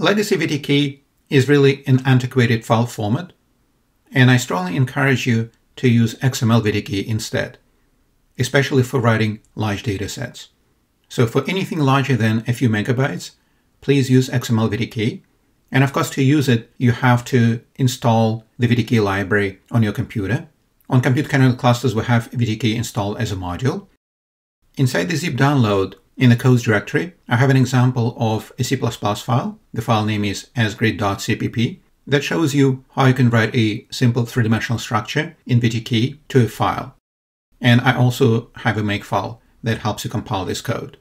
Legacy VTK is really an antiquated file format, and I strongly encourage you to use XML VTK instead, especially for writing large data sets. So for anything larger than a few megabytes, please use XML VTK. And of course, to use it, you have to install the VTK library on your computer. On Compute Canada clusters, we have VTK installed as a module. Inside the zip download, in the codes directory, I have an example of a C++ file. The file name is sgrid.cpp that shows you how you can write a simple three-dimensional structure in VTK to a file. And I also have a makefile that helps you compile this code.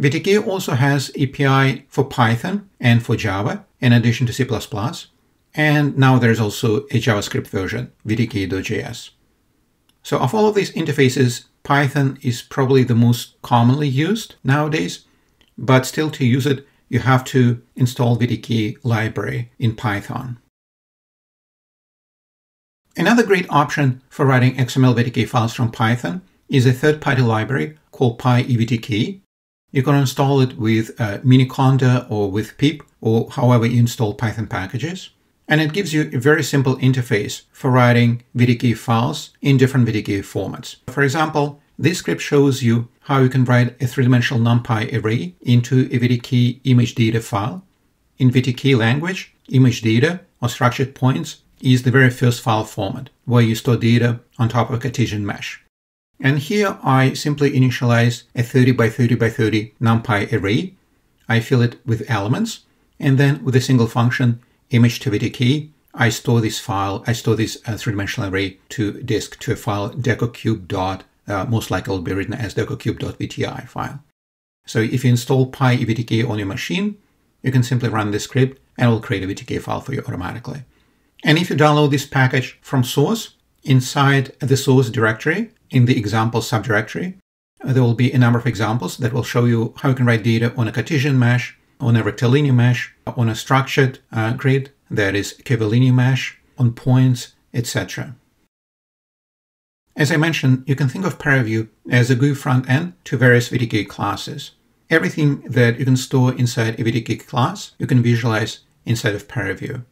VTK also has API for Python and for Java, in addition to C++. And now there's also a JavaScript version, vtk.js. So of all of these interfaces, Python is probably the most commonly used nowadays, but still to use it, you have to install VTK library in Python. Another great option for writing XML VTK files from Python is a third-party library called PyEVTK. You can install it with uh, Miniconda or with pip or however you install Python packages and it gives you a very simple interface for writing VTK files in different VTK formats. For example, this script shows you how you can write a three-dimensional NumPy array into a VTK image data file. In VTK language, image data or structured points is the very first file format where you store data on top of a Cartesian mesh. And here I simply initialize a 30 by 30 by 30 NumPy array. I fill it with elements, and then with a single function, image to VTK, I store this file, I store this uh, three-dimensional array to disk to a file decocube dot, uh, most likely will be written as decocube.vti file. So if you install PyEVTK on your machine, you can simply run this script and it will create a VTK file for you automatically. And if you download this package from source, inside the source directory, in the example subdirectory, uh, there will be a number of examples that will show you how you can write data on a Cartesian mesh, on a rectilinear mesh, on a structured uh, grid, that is curvilinear mesh, on points, etc. As I mentioned, you can think of ParaView as a GUI front end to various VTK classes. Everything that you can store inside a VTK class, you can visualize inside of ParaView.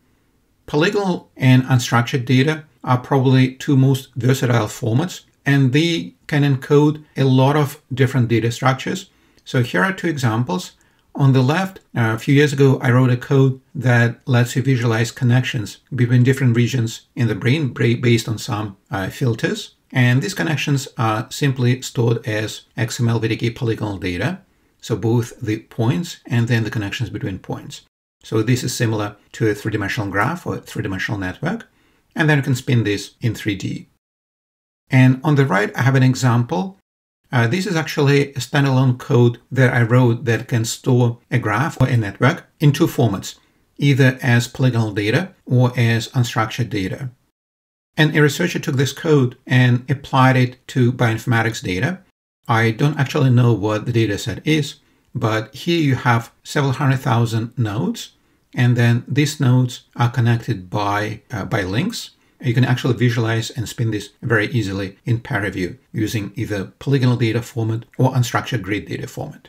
Polygonal and unstructured data are probably two most versatile formats, and they can encode a lot of different data structures. So here are two examples on the left, uh, a few years ago, I wrote a code that lets you visualize connections between different regions in the brain based on some uh, filters. And these connections are simply stored as XML VTK polygonal data. So both the points and then the connections between points. So this is similar to a three-dimensional graph or three-dimensional network. And then you can spin this in 3D. And on the right, I have an example uh, this is actually a standalone code that I wrote that can store a graph or a network in two formats, either as polygonal data or as unstructured data. And a researcher took this code and applied it to bioinformatics data. I don't actually know what the data set is, but here you have several hundred thousand nodes, and then these nodes are connected by, uh, by links you can actually visualize and spin this very easily in ParaView using either polygonal data format or unstructured grid data format.